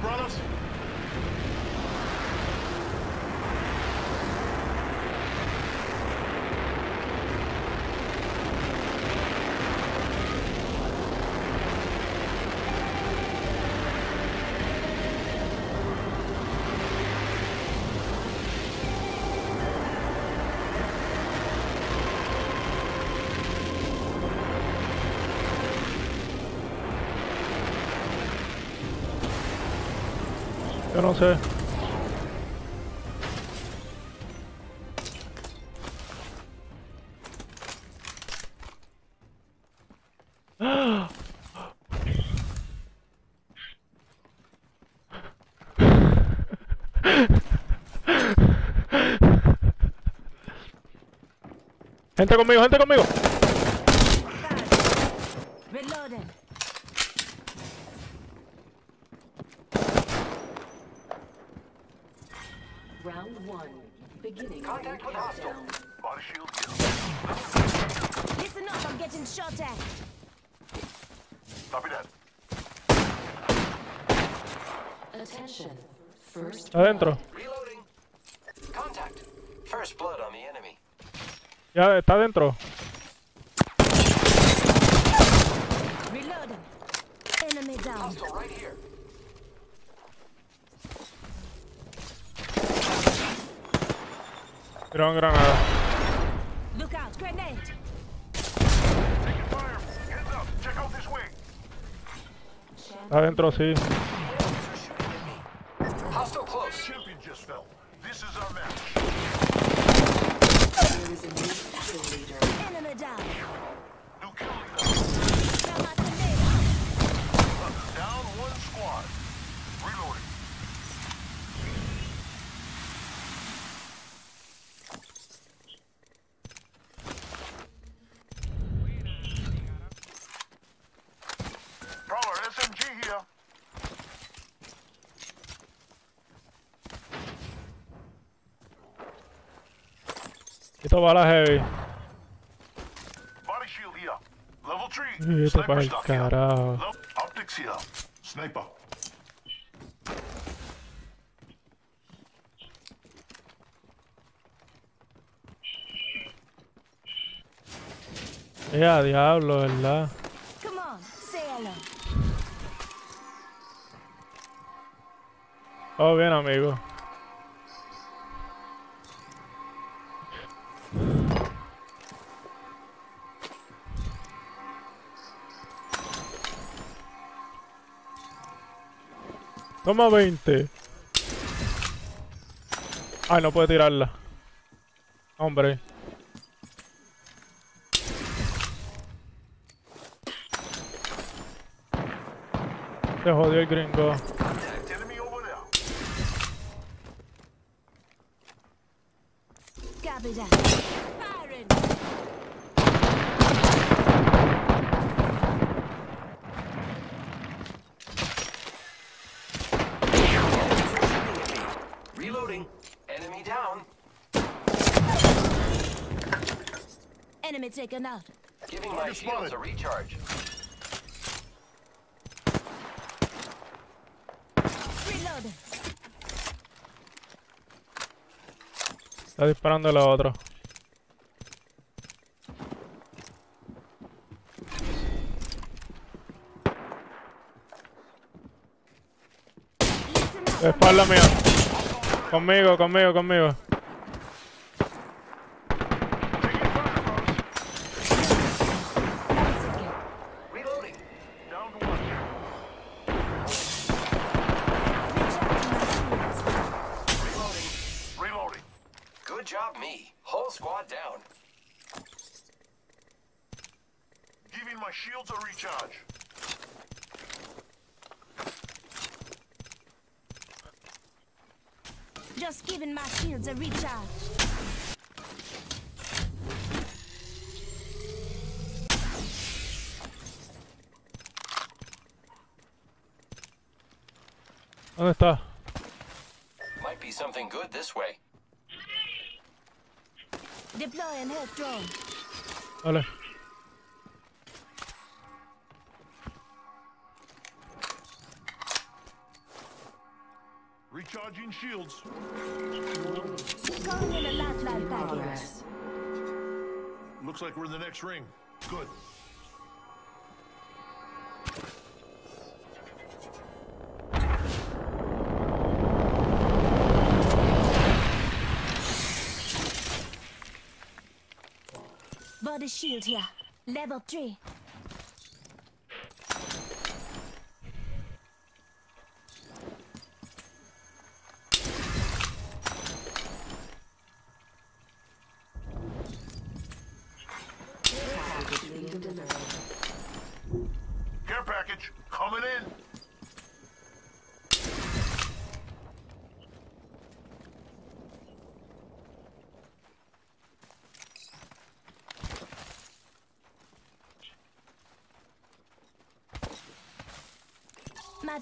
brothers. Yo no sé. Gente conmigo, gente conmigo. Getting shot at. Copy that. Attention. First Adentro. Reloading. Contact. First blood on the enemy. Ya está adentro. Reloading. Enemy down. Hostile right here. Tiró un granada. Look out, grenade. Adentro, sí. Hostile close. Champion just fell. This is our match. Esto la heavy. Esto para el carajo. Sniper. Ya, eh, diablo, ¿verdad? Oh, bien, amigo. Toma 20. Ay, no puede tirarla. Hombre. Se jodió el gringo. Target taken out. Giving my shields a recharge. Reload. Está disparando a lo otro. Espalda mía. Conmigo, conmigo, conmigo. ¿Dónde está? Might be something good this way. Deploying heal drone. Vale. Recharging shields. Calling in a lifeline package. Looks like we're in the next ring. Good. Body shield here. Level 3.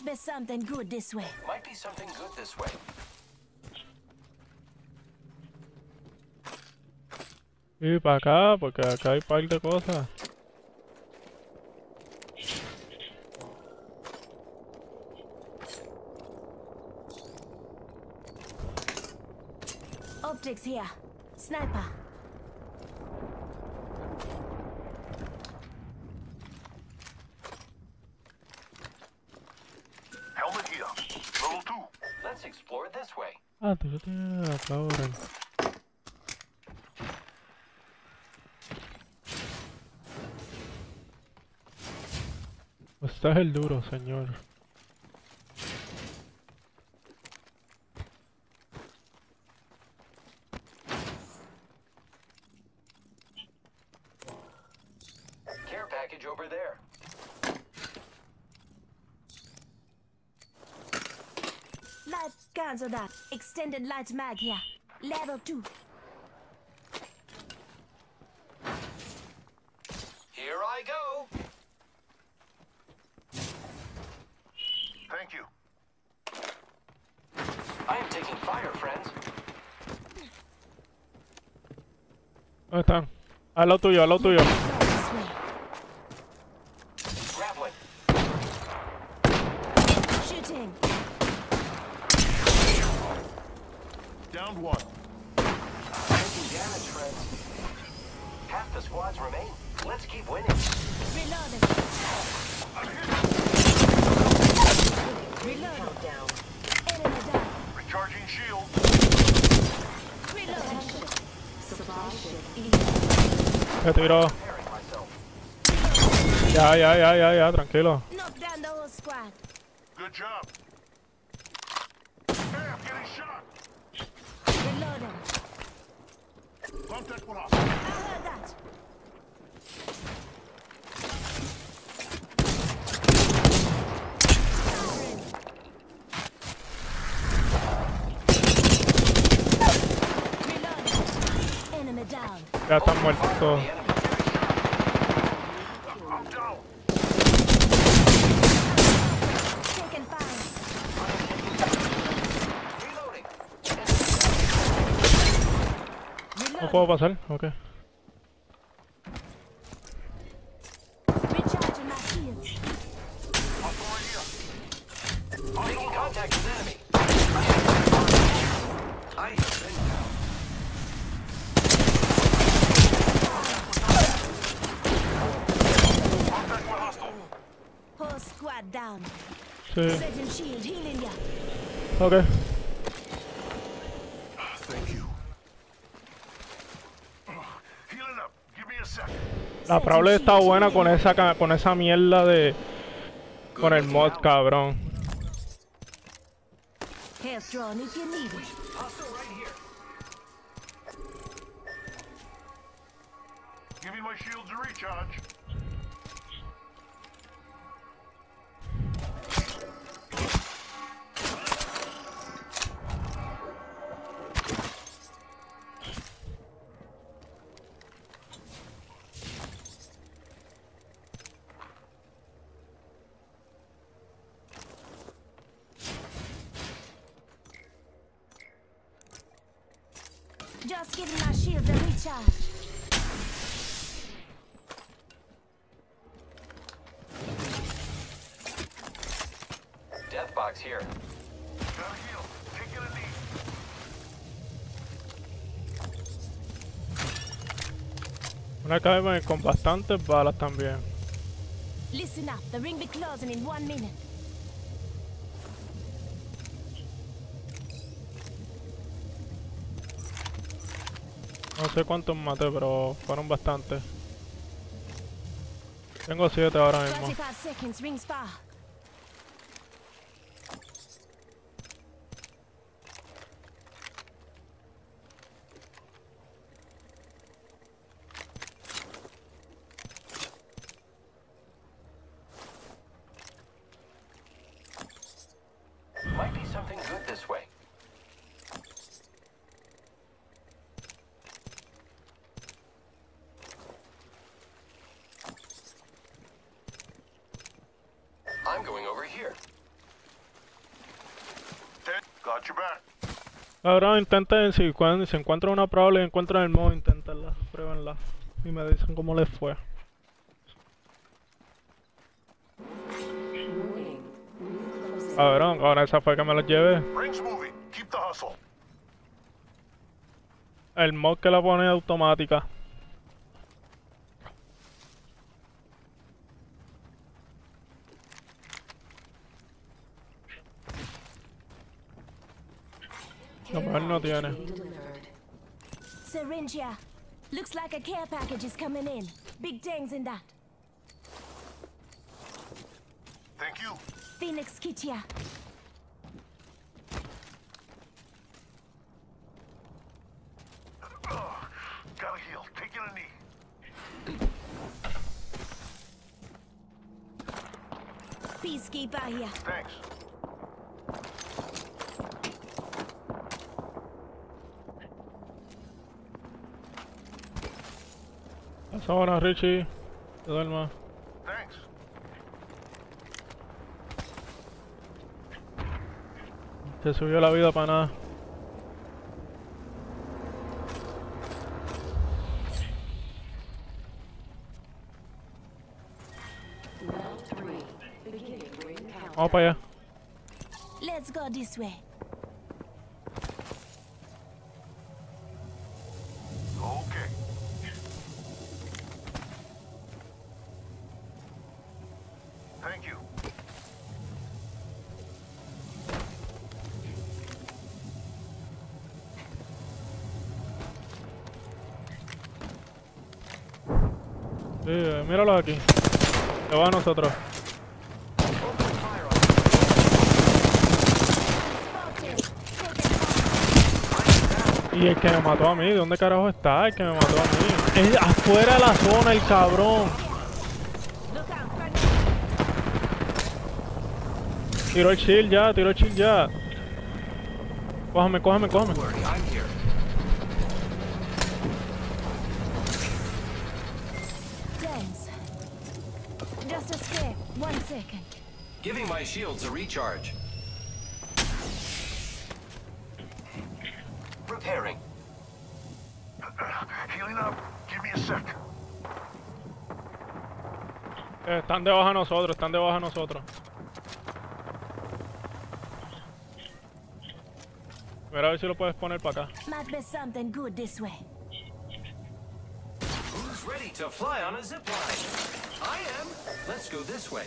Might be something good this way. Might be something good this way. Y para acá, porque acá hay un par de cosas. Optics here. Sniper. no tiene nada ahora. Estás el duro, señor. Answer that. Extended light mag here. Level 2. Here I go. Thank you. I am taking fire, friends. ¿Dónde están? Al lado tuyo, you. lado tuyo. Grappling. Shooting. Downed one. Taking damage, friends. Half the squads remain. Let's keep winning. Reloading. Reloading. Down. Enemy down. Recharging shield. Reloading. Supply ship. Te tiro. Ya, ya, ya, ya, ya, tranquilo. Ya están muertos todos. No puedo pasar, ok. Sí. Este. Ok. La Prowler está buena con esa con esa mierda de con el mod, cabrón. Give me my shields recharge. Give my shield a recharge. Death box here. Una cabeza con bastantes balas también. Listen up, the ring be closing in one minute. No sé cuántos maté, pero fueron bastantes. Tengo 7 ahora mismo. I'm going over here. Got your back. Ahora intenten, si cuando se encuentra una probable, encuentran el modo, intentenla, pruébenla y me dicen cómo les fue. A ah, ver, ahora esa fue que me la llevé. El mod que la pone automática. now, Diana. Syringe Syringia. Looks like a care package is coming in. Big dings in that. Thank you. Phoenix Kitia. a knee. Peacekeeper here. Thanks. Está Richie. Te duerma. Thanks. subió la vida para nada. Vamos para allá. Let's go this way. Míralo aquí. Se va a nosotros. Y el que me mató a mí, ¿de dónde carajo está? El que me mató a mí. Es afuera de la zona, el cabrón. Tiro el shield ya, tiró el shield ya. Cójame, cójame, cójame. Giving my shields a recharge. Repairing. Healing up. Give me a sec. Eh, están debajo de nosotros, están debajo de nosotros. Mira a ver si lo puedes poner para acá. Who's ready to fly on a zipline? I am. Let's go this way.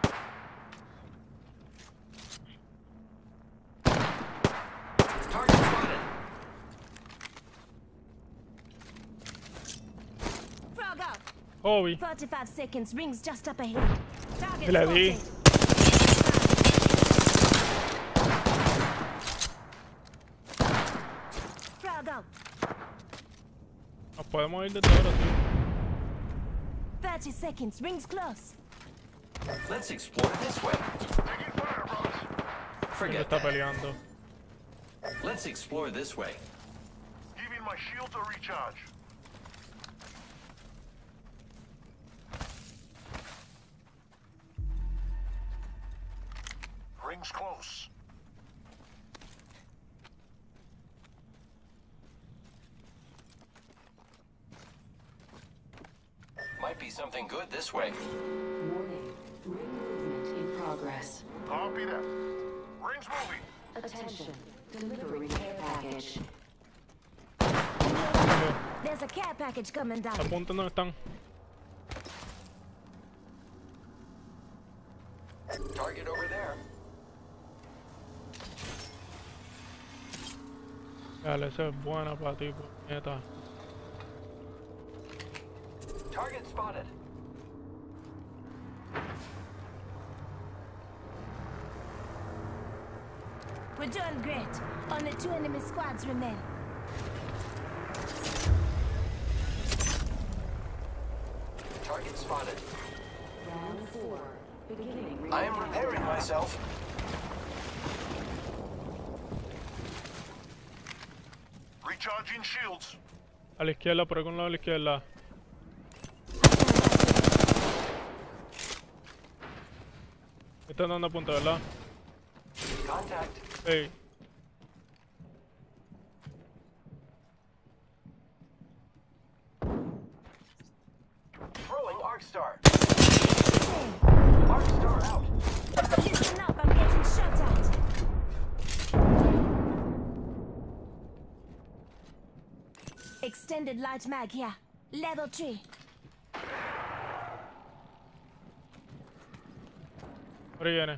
Oh oui. Je l'avais. Ah, podemos ir de todo, tío. 30 seconds, rings close. Let's explore this way. Forget está peleando. Let's explore this way. Giving my shield a recharge. close. Might be something good this way. Warning. Ring movement in progress. Copy that. Ring's moving. Attention. care package. There's a care package coming down. Apunta no están. Dale, esa es buena para ti, puñeta. Target spotted. We're doing great. Only two enemy squads remain. Target spotted. Round four. Beginning. I am repairing myself. shields. A la izquierda, por algún lado a la izquierda. Están dando punta, ¿verdad? Contact. Hey. Throwing Arcstar. Arcstar out. Listen up, I'm getting shut out. Extended light mag here. Level 3. What are you in?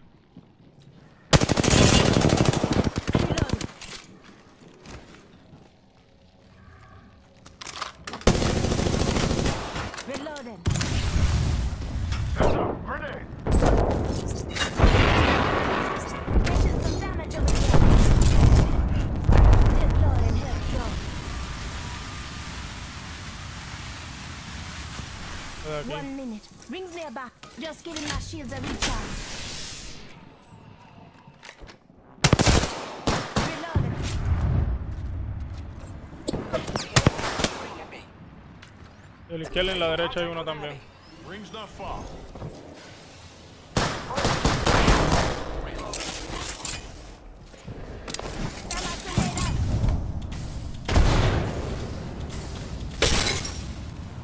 One minute. Rings near back. Just giving my shields a recharge. El izquierdo en la derecha hay uno también.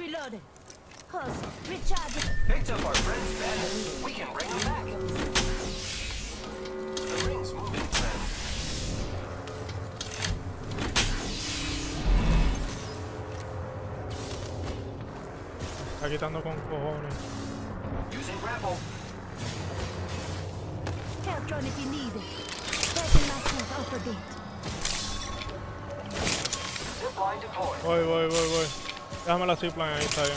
Reloaded. Host, recharging. Picked up our friend's bandit. We can bring him back. Está quitando con cojones. Using Voy, voy, voy, voy. Déjame la zipline ahí, está bien.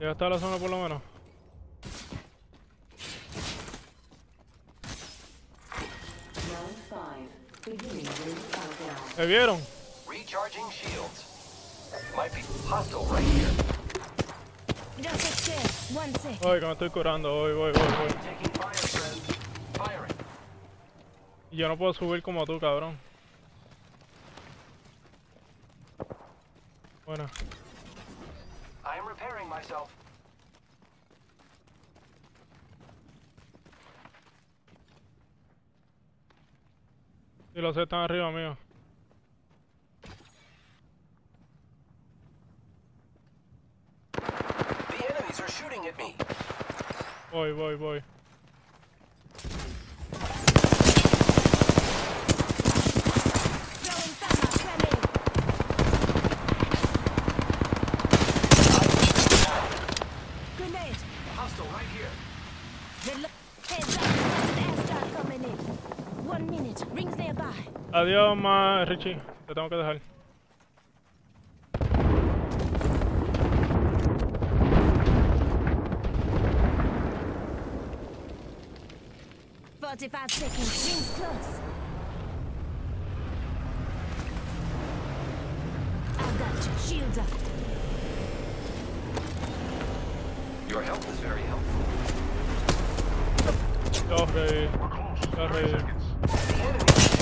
Ya está la zona por lo menos. ¿Me vieron? Recharging que me estoy curando, voy, voy, voy, voy. Yo no puedo subir como tú, cabrón. I am repairing myself. Y los están arriba mío. The enemies are shooting at me. Voy, voy, voy. Hostile right here. Adiós, ma Richie. Te tengo que dejar. Forty-five seconds. Rings close. I've got Shields up. Your help is very helpful. Got who? Got who?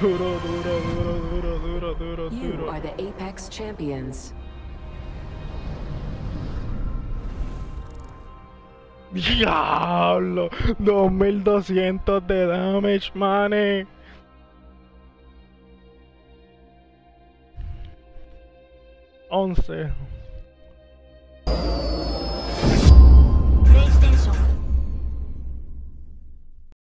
Duro, duro, duro, duro, duro, duro, are the Apex champions. Diablo, 2200 de damage, mané. Once.